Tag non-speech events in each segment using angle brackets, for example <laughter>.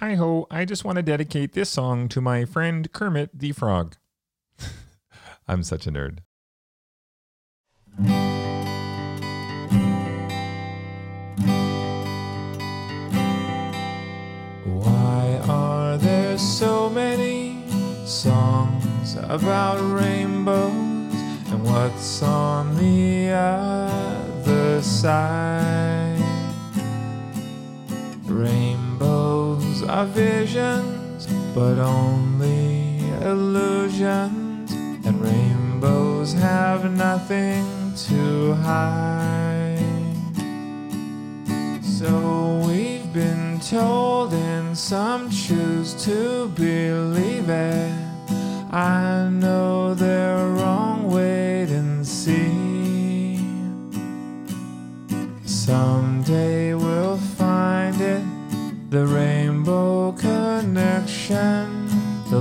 Hi ho, I just want to dedicate this song to my friend Kermit the Frog. <laughs> I'm such a nerd. Why are there so many songs about rainbows? And what's on the other side? Rainbows are visions, but only illusions. And rainbows have nothing to hide. So we've been told, and some choose to believe it. I know they're wrong, wait and see. Someday we'll find it the rainbow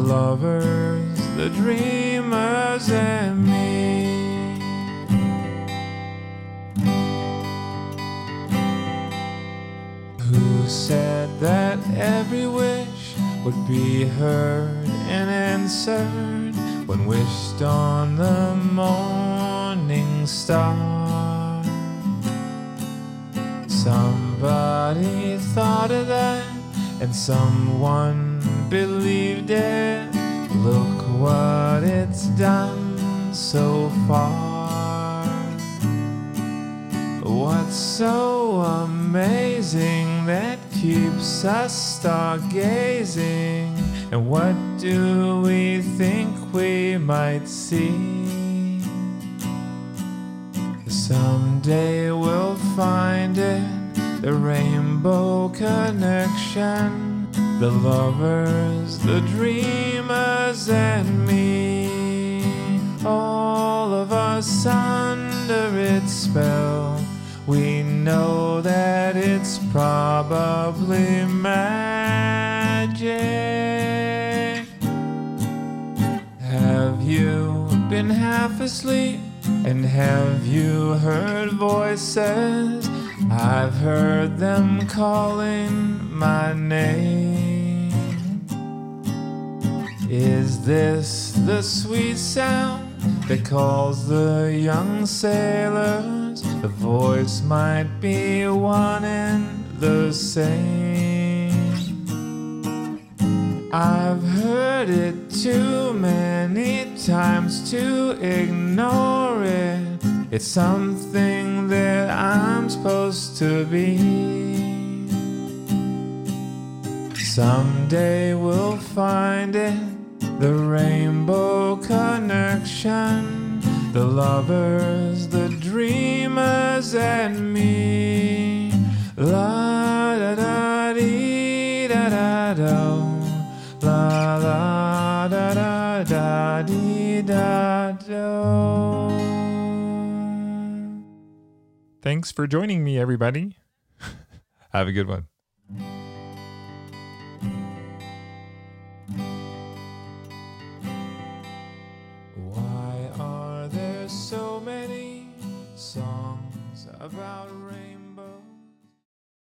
lovers, the dreamers, and me. Who said that every wish would be heard and answered when wished on the morning star? Somebody thought of that and someone believed it. Look what it's done so far. What's so amazing that keeps us stargazing? And what do we think we might see? Someday we'll find it the rainbow connection, the lovers, the dreamers, and me. All of us under its spell. We know that it's probably magic. Have you been half asleep? And have you heard voices? I've heard them calling my name. Is this the sweet sound that calls the young sailors? The voice might be one and the same. I've heard it too many times to ignore it. It's something that I'm supposed to be. Someday we'll find it the rainbow connection, the lovers, the dreamers, and me. La da da dee da da do. Thanks for joining me, everybody. <laughs> Have a good one. Why are there so many songs about rain?